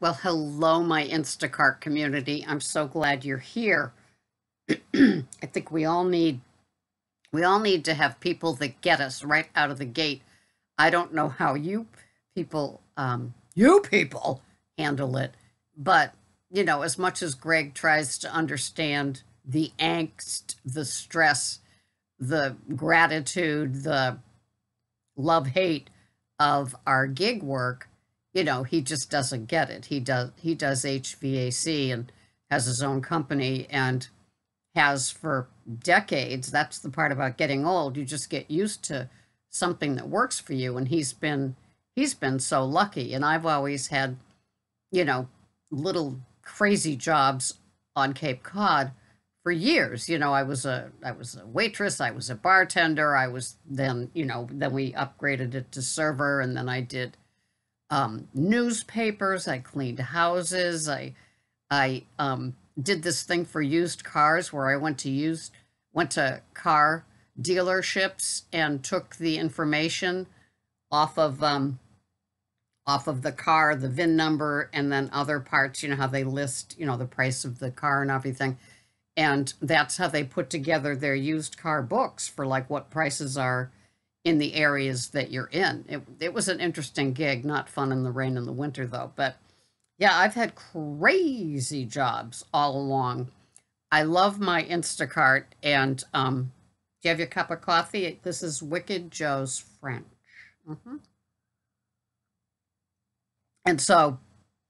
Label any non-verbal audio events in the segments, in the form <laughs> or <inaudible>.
Well, hello, my Instacart community. I'm so glad you're here. I think we all need we all need to have people that get us right out of the gate. I don't know how you people um you people handle it, but you know, as much as Greg tries to understand the angst, the stress, the gratitude, the love hate of our gig work, you know, he just doesn't get it. He does he does HVAC and has his own company and has for decades. That's the part about getting old. You just get used to something that works for you and he's been he's been so lucky and I've always had, you know, little crazy jobs on Cape Cod for years. You know, I was a I was a waitress, I was a bartender, I was then, you know, then we upgraded it to server and then I did um, newspapers, I cleaned houses, I I um, did this thing for used cars where I went to used went to car dealerships and took the information off of um, off of the car, the VIN number, and then other parts. You know how they list, you know, the price of the car and everything, and that's how they put together their used car books for like what prices are in the areas that you're in. It it was an interesting gig, not fun in the rain in the winter though, but yeah, I've had crazy jobs all along. I love my Instacart and um do you have your cup of coffee? This is Wicked Joe's French. hmm And so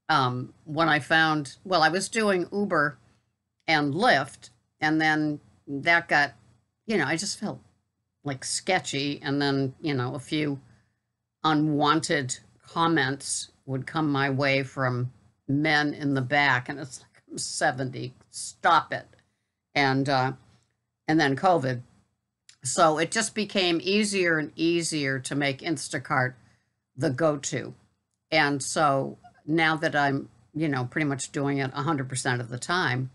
um when I found well, I was doing Uber and Lyft and then that got you know, I just felt like sketchy and then, you know, a few unwanted comments would come my way from men in the back and it's like I'm 70 stop it. And uh and then covid. So it just became easier and easier to make Instacart the go-to. And so now that I'm you know pretty much doing it 100% of the time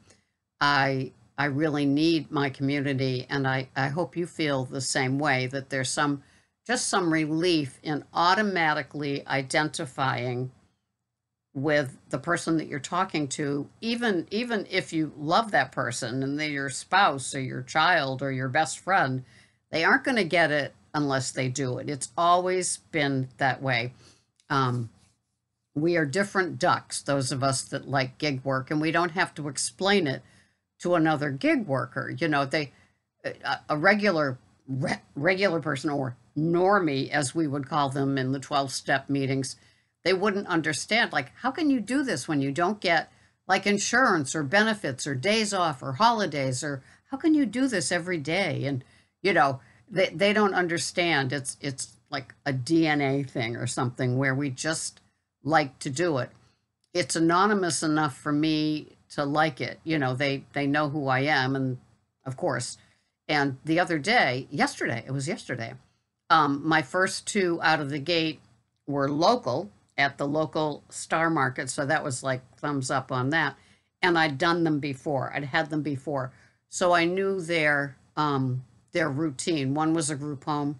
I I really need my community and I I hope you feel the same way that there's some just some relief in automatically identifying with the person that you're talking to even even if you love that person and they're your spouse or your child or your best friend they aren't going to get it unless they do it. It's always been that way. Um, we are different ducks those of us that like gig work and we don't have to explain it to another gig worker you know they a, a regular re- regular person or normie as we would call them in the 12 step meetings they wouldn't understand like how can you do this when you don't get like insurance or benefits or days off or holidays or how can you do this every day? And you know they, they don't understand. It's it's like a dna thing or something where we just like to do it. It's anonymous enough for me to like it you know they they know who i am and of course and the other day yesterday it was yesterday um, my first two out of the gate were local at the local star market. So that was like thumbs up on that. And I'd done them before. I'd had them before. So I knew their um their routine. One was a group home.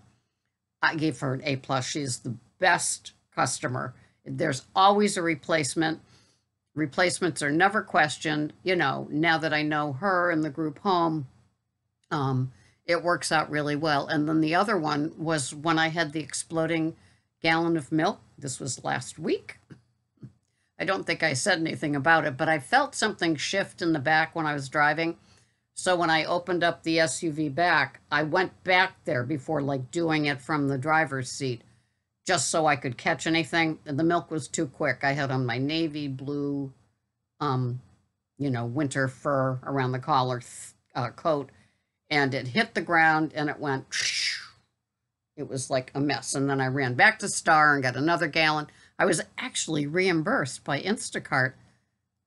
I gave her an A plus. She's the best customer. There's always a replacement. Replacements are never questioned. You know, now that I know her and the group home, um, it works out really well. And then the other one was when I had the exploding gallon of milk. This was last week. I don't think I said anything about it, but I felt something shift in the back when I was driving. So when I opened up the SUV back, I went back there before like doing it from the driver's seat just so I could catch anything. The milk was too quick. I had on my navy blue um you know, winter fur around the collar uh, coat and it hit the ground and it went it was like a mess. And then I ran back to Star and got another gallon. I was actually reimbursed by Instacart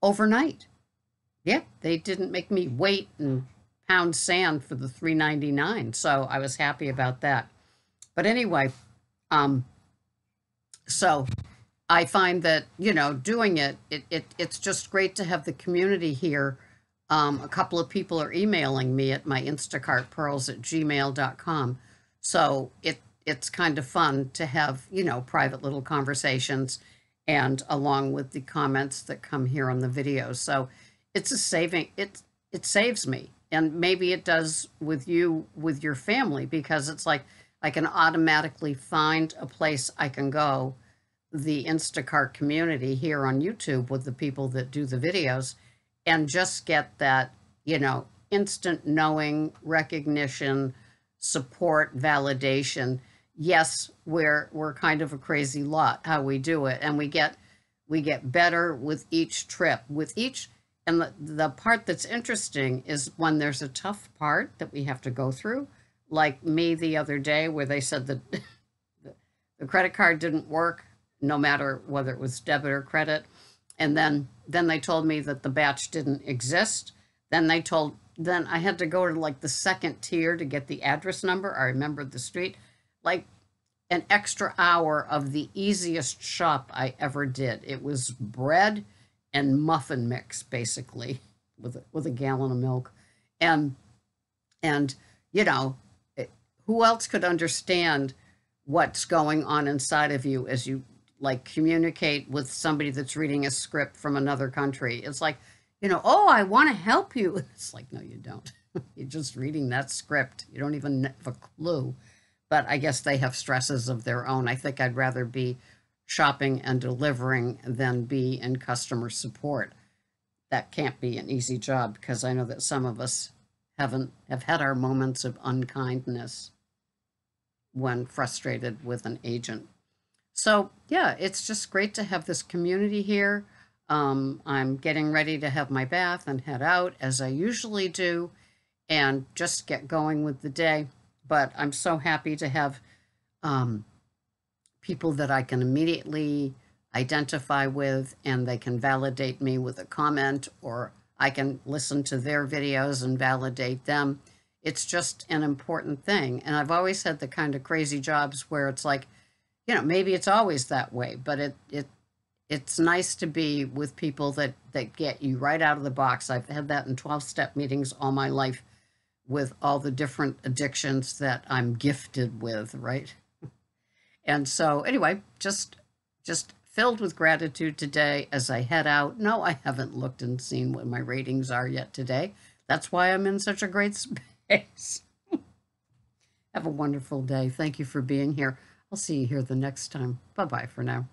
overnight. Yeah, they didn't make me wait and pound sand for the 3.99. So I was happy about that. But anyway, um so I find that, you know, doing it, it, it it's just great to have the community here. Um, a couple of people are emailing me at my Instacart pearls at gmail.com so it it's kind of fun to have, you know, private little conversations and along with the comments that come here on the videos. So it's a saving it it saves me. And maybe it does with you with your family because it's like I can automatically find a place I can go, the Instacart community here on YouTube with the people that do the videos and just get that, you know, instant knowing, recognition, support, validation. Yes, we're we're kind of a crazy lot how we do it and we get we get better with each trip. With each and the, the part that's interesting is when there's a tough part that we have to go through, like me the other day where they said that the credit card didn't work no matter whether it was debit or credit. And then then they told me that the batch didn't exist. Then they told then I had to go to like the second tier to get the address number. I remembered the street. Like an extra hour of the easiest shop I ever did. It was bread and muffin mix basically with a, with a gallon of milk. And and you know, who else could understand what's going on inside of you as you like communicate with somebody that's reading a script from another country? It's like you know, oh, I want to help you. <laughs> It's like, no, you don't. <laughs> You're just reading that script. You don't even have a clue. But I guess they have stresses of their own. I think I'd rather be shopping and delivering than be in customer support. That can't be an easy job because I know that some of us haven't have had our moments of unkindness when frustrated with an agent. So yeah, it's just great to have this community here. Um, I'm getting ready to have my bath and head out as I usually do and just get going with the day. But I'm so happy to have um, people that I can immediately identify with and they can validate me with a comment or I can listen to their videos and validate them. It's just an important thing. And I've always had the kind of crazy jobs where it's like, you know, maybe it's always that way, but it, it it's nice to be with people that that get you right out of the box. I've had that in 12 step meetings all my life with all the different addictions that I'm gifted with, right? and so anyway, just just filled with gratitude today as I head out. No, I haven't looked and seen what my ratings are yet today. That's why I'm in such a great <laughs> space. Have a wonderful day. Thank you for being here. I'll see you here the next time. Bye bye for now.